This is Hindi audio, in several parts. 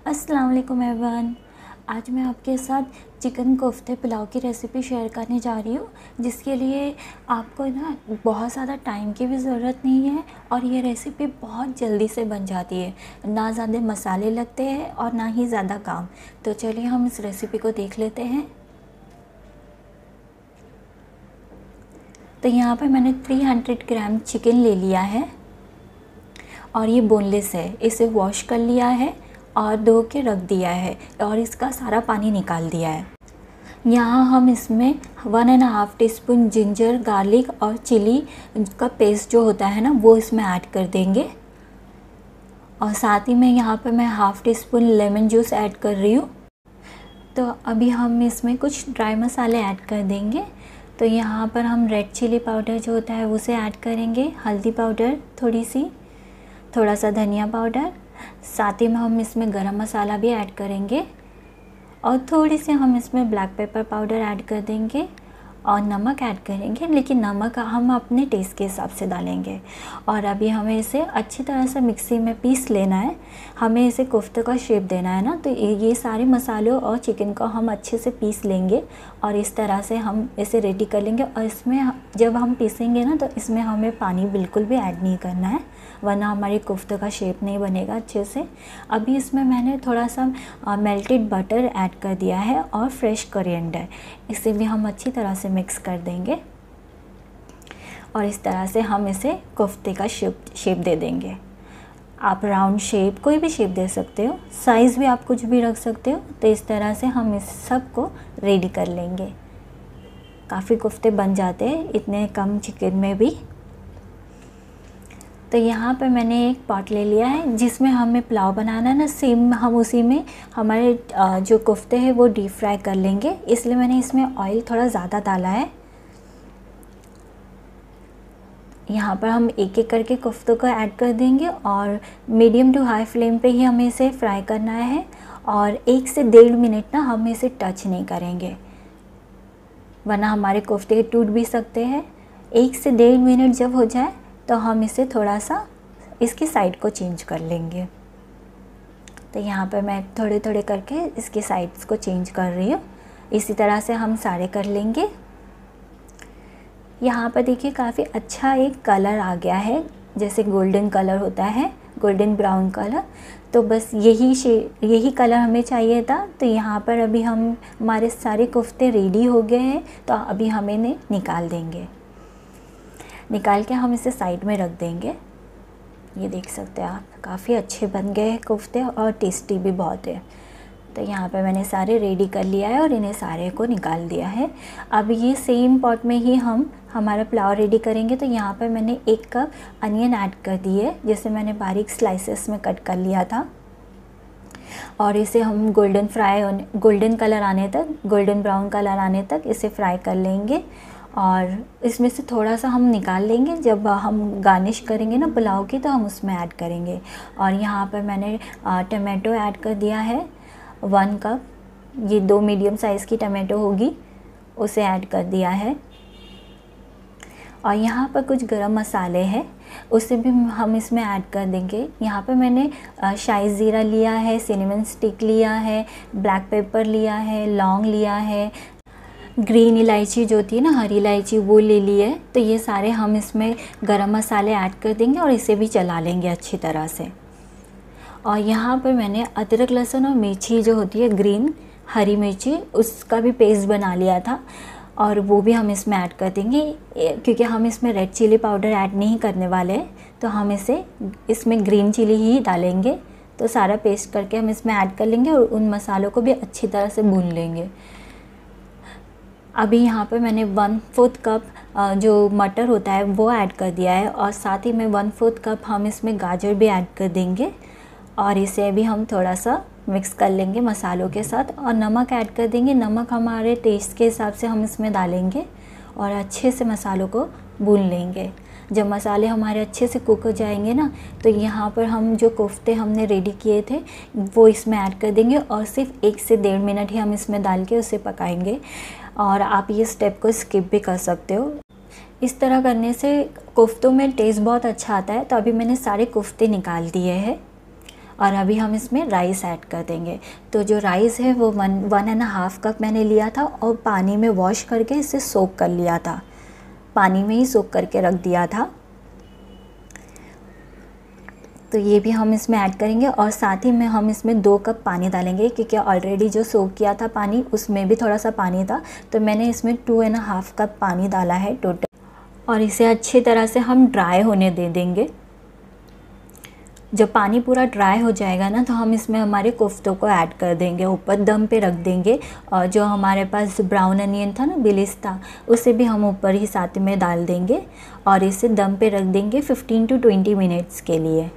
अस्सलाम वालेकुम एवरीवन। आज मैं आपके साथ चिकन कोफ्ते पुलाव की रेसिपी शेयर करने जा रही हूँ, जिसके लिए आपको ना बहुत ज़्यादा टाइम की भी ज़रूरत नहीं है और ये रेसिपी बहुत जल्दी से बन जाती है। ना ज़्यादा मसाले लगते हैं और ना ही ज़्यादा काम। तो चलिए हम इस रेसिपी को देख लेते हैं। तो यहाँ पर मैंने 300 ग्राम चिकन ले लिया है और ये बोनलेस है। इसे वॉश कर लिया है। और धो के रख दिया है और इसका सारा पानी निकाल दिया है। यहाँ हम इसमें one and half teaspoon ginger garlic और चिली का पेस्ट जो होता है ना, वो इसमें ऐड कर देंगे। और साथ ही में यहाँ पर मैं half teaspoon lemon juice add कर रही हूँ। तो अभी हम इसमें कुछ ड्राई मसाले ऐड कर देंगे। तो यहाँ पर हम रेड चिली पाउडर जो होता है, उसे ऐड करेंगे। हल्दी पाउडर थोड़ी सी, थोड़ा सा धनिया पाउडर साथ ही में हम इसमें गरम मसाला भी ऐड करेंगे और थोड़ी सी हम इसमें ब्लैक पेपर पाउडर ऐड कर देंगे और नमक ऐड करेंगे, लेकिन नमक हम अपने टेस्ट के हिसाब से डालेंगे। और अभी हमें इसे अच्छी तरह से मिक्सी में पीस लेना है। हमें इसे कोफ्ते का शेप देना है ना तो ये सारे मसालों और चिकन को हम अच्छे से पीस लेंगे और इस तरह से हम इसे रेडी कर लेंगे। और इसमें जब हम पीसेंगे ना तो इसमें हमें पानी बिल्कुल भी ऐड नहीं करना है। वरना हमारी कोफ्ते का शेप नहीं बनेगा अच्छे से। अभी इसमें मैंने थोड़ा सा मेल्टेड बटर ऐड कर दिया है और फ्रेश करिएंडर इसे भी हम अच्छी तरह से मिक्स कर देंगे। और इस तरह से हम इसे कोफ्ते का शेप शेप दे देंगे। आप राउंड शेप कोई भी शेप दे सकते हो साइज़ भी आप कुछ भी रख सकते हो तो इस तरह से हम इस सबको रेडी कर लेंगे। काफ़ी कोफ्ते बन जाते हैं, इतने कम चिकन में भी। तो यहाँ पर मैंने एक पॉट ले लिया है, जिसमें हमें पुलाव बनाना है ना, सेम हम उसी में हमारे जो कोफ्ते हैं वो डीप फ्राई कर लेंगे। इसलिए मैंने इसमें ऑयल थोड़ा ज़्यादा डाला है। यहाँ पर हम एक एक करके कोफ्तों को ऐड कर देंगे और मीडियम टू हाई फ्लेम पे ही हमें इसे फ्राई करना है और एक से डेढ़ मिनट ना हम इसे टच नहीं करेंगे, वरना हमारे कोफ्ते टूट भी सकते हैं। एक से डेढ़ मिनट जब हो जाए तो हम इसे थोड़ा सा इसकी साइड को चेंज कर लेंगे। तो यहाँ पर मैं थोड़े थोड़े करके इसकी साइड्स को चेंज कर रही हूँ। इसी तरह से हम सारे कर लेंगे। यहाँ पर देखिए काफ़ी अच्छा एक कलर आ गया है। जैसे गोल्डन कलर होता है गोल्डन ब्राउन कलर तो बस यही शे, यही कलर हमें चाहिए था। तो यहाँ पर अभी हम, हमारे सारे कोफ्ते रेडी हो गए हैं। तो अभी हम इन्हें निकाल देंगे। निकाल के हम इसे साइड में रख देंगे। ये देख सकते हैं आप, काफ़ी अच्छे बन गए हैं कोफ्ते और टेस्टी भी बहुत है। तो यहाँ पे मैंने सारे रेडी कर लिया है और इन्हें सारे को निकाल दिया है। अब ये सेम पॉट में ही हम हमारा पुलाव रेडी करेंगे। तो यहाँ पर मैंने एक कप अनियन ऐड कर दिए जिसे मैंने बारीक स्लाइसेस में कट कर लिया था। और इसे हम गोल्डन फ्राई, गोल्डन कलर आने तक, गोल्डन ब्राउन कलर आने तक इसे फ्राई कर लेंगे। और इसमें से थोड़ा सा हम निकाल लेंगे। जब हम गार्निश करेंगे ना पुलाव की तो हम उसमें ऐड करेंगे। और यहाँ पर मैंने टमाटो ऐड कर दिया है। वन कप ये दो मीडियम साइज़ की टमाटो होगी, उसे ऐड कर दिया है। और यहाँ पर कुछ गरम मसाले हैं, उसे भी हम इसमें ऐड कर देंगे। यहाँ पर मैंने शाही ज़ीरा लिया है सिनेमन स्टिक लिया है ब्लैक पेपर लिया है, लौंग लिया है ग्रीन इलायची जो होती है ना, हरी इलायची, वो ले ली है। तो ये सारे हम इसमें गरम मसाले ऐड कर देंगे और इसे भी चला लेंगे अच्छी तरह से। और यहाँ पर मैंने अदरक, लहसुन और मिर्ची जो होती है, ग्रीन, हरी मिर्ची, उसका भी पेस्ट बना लिया था और वो भी हम इसमें ऐड कर देंगे। क्योंकि हम इसमें रेड चिली पाउडर ऐड नहीं करने वाले हैं तो हम इसे इसमें ग्रीन चिली ही डालेंगे। तो सारा पेस्ट करके हम इसमें ऐड कर लेंगे और उन मसालों को भी अच्छी तरह से भून लेंगे। अभी यहाँ पे मैंने वन फोर्थ कप जो मटर होता है, वो ऐड कर दिया है और साथ ही में वन फोर्थ कप हम इसमें गाजर भी ऐड कर देंगे और इसे भी हम थोड़ा सा मिक्स कर लेंगे मसालों के साथ और नमक ऐड कर देंगे। नमक हमारे टेस्ट के हिसाब से हम इसमें डालेंगे और अच्छे से मसालों को भून लेंगे। जब मसाले हमारे अच्छे से कुक हो जाएँगे ना तो यहाँ पर हम जो कोफ्ते हमने रेडी किए थे, वो इसमें ऐड कर देंगे और सिर्फ़ एक से डेढ़ मिनट ही हम इसमें डाल के उसे पकाएँगे। और आप ये स्टेप को स्किप भी कर सकते हो। इस तरह करने से कोफ्तों में टेस्ट बहुत अच्छा आता है तो अभी मैंने सारे कोफ्ते निकाल दिए हैं और अभी हम इसमें राइस ऐड कर देंगे। तो जो राइस है वो one one and half cup मैंने लिया था और पानी में वॉश करके इसे सोक कर लिया था। पानी में ही सोक करके रख दिया था। तो ये भी हम इसमें ऐड करेंगे और साथ ही में हम इसमें दो कप पानी डालेंगे क्योंकि ऑलरेडी जो सोक किया था पानी, उसमें भी थोड़ा सा पानी था। तो मैंने इसमें टू एंड हाफ़ कप पानी डाला है टोटल और इसे अच्छी तरह से हम ड्राई होने दे देंगे। जब पानी पूरा ड्राई हो जाएगा ना तो हम इसमें हमारे कोफ्तों को ऐड कर देंगे, ऊपर दम पे रख देंगे। और जो हमारे पास ब्राउन अनियन था ना बिलिस था, उसे भी हम ऊपर ही साथ में डाल देंगे। और इसे दम पे रख देंगे 15 टू 20 मिनट्स के लिए।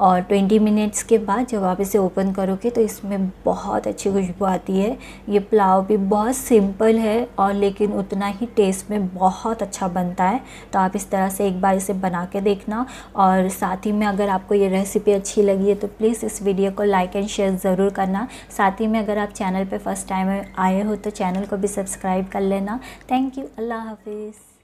और 20 मिनट्स के बाद जब आप इसे ओपन करोगे तो इसमें बहुत अच्छी खुशबू आती है। ये पुलाव भी बहुत सिंपल है और लेकिन उतना ही टेस्ट में बहुत अच्छा बनता है। तो आप इस तरह से एक बार इसे बना के देखना और साथ ही में अगर आपको ये रेसिपी अच्छी लगी है तो प्लीज़ इस वीडियो को लाइक एंड शेयर ज़रूर करना। साथ ही में अगर आप चैनल पर फ़र्स्ट टाइम आए हो तो चैनल को भी सब्सक्राइब कर लेना। थैंक यू अल्लाह हाफिज़।